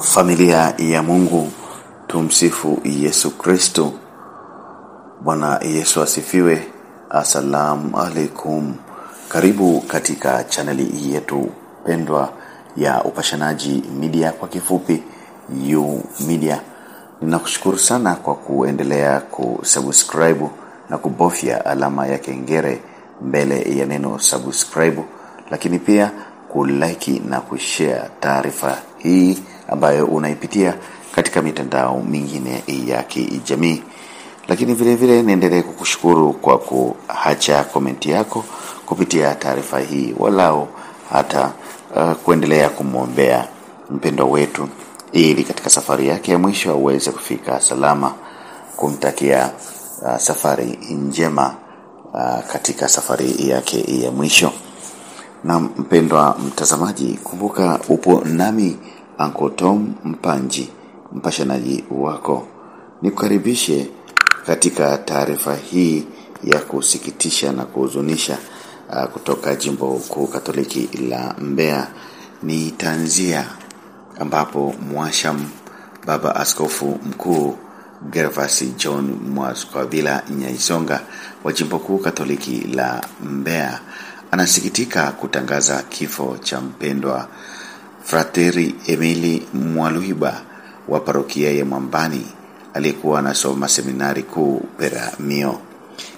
Familia ya Mungu, tumsifu Yesu Kristo. Bwana Yesu asifiwe. Assalamu alaikum. Karibu katika chaneli yetu pendwa ya Upashanaji Media, kwa kifupi U Media. Ninakushukuru sana kwa kuendelea kusubscribe na kubofya alama ya kengele mbele ya neno subscribe, lakini pia kulike na kushare taarifa hii ambayo unaipitia katika mitandao mingine ya kijamii. Lakini vile vile niendelee kukushukuru kwa kuacha komenti yako kupitia taarifa hii, walau hata uh, kuendelea kumwombea mpendwa wetu ili katika safari yake ya mwisho aweze kufika salama, kumtakia uh, safari njema uh, katika safari yake ya mwisho. Na mpendwa mtazamaji, kumbuka upo nami Uncle Tom Mpanji, mpashanaji wako. Nikukaribishe katika taarifa hii ya kusikitisha na kuhuzunisha uh, kutoka jimbo kuu Katoliki la Mbeya. Ni tanzia ambapo mwasham Baba Askofu Mkuu Gervas John Mwakwavila Nyaisonga wa jimbo kuu Katoliki la Mbeya anasikitika kutangaza kifo cha mpendwa Frateri Emili Mwaluhiba wa parokia ya Mwambani aliyekuwa anasoma seminari kuu Peramio.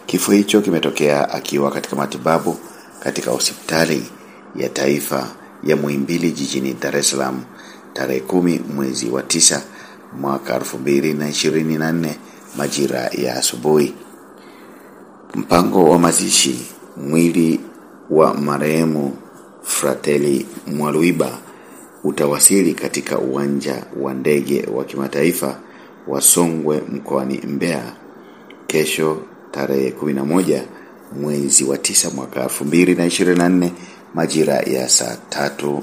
Kifo hicho kimetokea akiwa katika matibabu katika hospitali ya taifa ya muimbili jijini Dar es Salaam tarehe kumi mwezi wa tisa mwaka elfu mbili na ishirini na nne majira ya asubuhi. Mpango wa mazishi mwili wa marehemu Frateli Mwaluiba utawasili katika uwanja wa ndege wa kimataifa wa Songwe mkoani Mbeya kesho tarehe 11 mwezi wa tisa mwaka 2024 majira ya saa tatu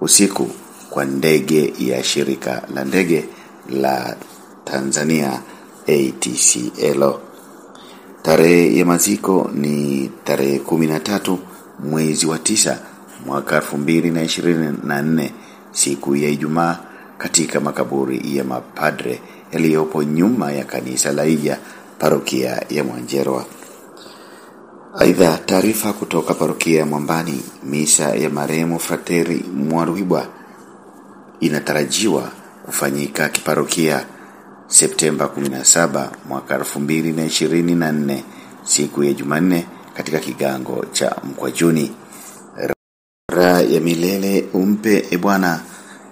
usiku kwa ndege ya shirika la ndege la Tanzania ATCL. Tarehe ya maziko ni tarehe 13 mwezi wa tisa mwaka 2024 siku ya Ijumaa katika makaburi ya mapadre yaliyopo nyuma ya kanisa la Ija parokia ya Mwanjerwa. Aidha, taarifa kutoka parokia ya Mwambani, misa ya marehemu Frateri Mwaruhibwa inatarajiwa kufanyika kiparokia Septemba 17 mwaka 2024 siku ya Jumanne katika kigango cha Mkwajuni. Raha ya milele umpe e Bwana,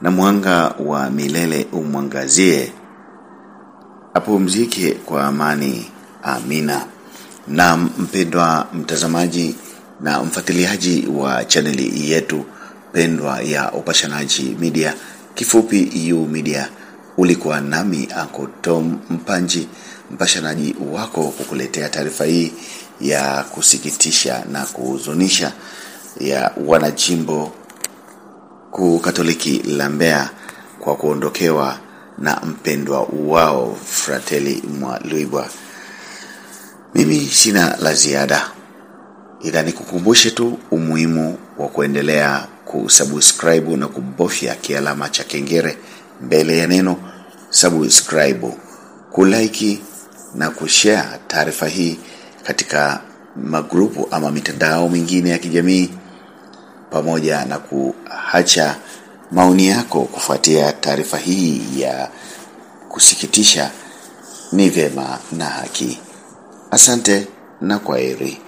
na mwanga wa milele umwangazie, apumzike kwa amani. Amina. Na mpendwa mtazamaji na mfuatiliaji wa chaneli yetu pendwa ya Upashanaji Media, kifupi U Media, ulikuwa nami Uncle Tom Mpanji, mpashanaji wako kukuletea taarifa hii ya kusikitisha na kuhuzunisha ya wanajimbo kuu Katoliki la Mbeya kwa kuondokewa na mpendwa wao Frateli Mwaluiba. Mimi sina la ziada, ila nikukumbushe tu umuhimu wa kuendelea kusubscribe na kubofya kialama cha kengere mbele ya neno subscribe, kulike na kushare taarifa hii katika magrupu ama mitandao mingine ya kijamii pamoja na kuacha maoni yako kufuatia taarifa hii ya kusikitisha. Ni vyema na haki. Asante na kwaheri.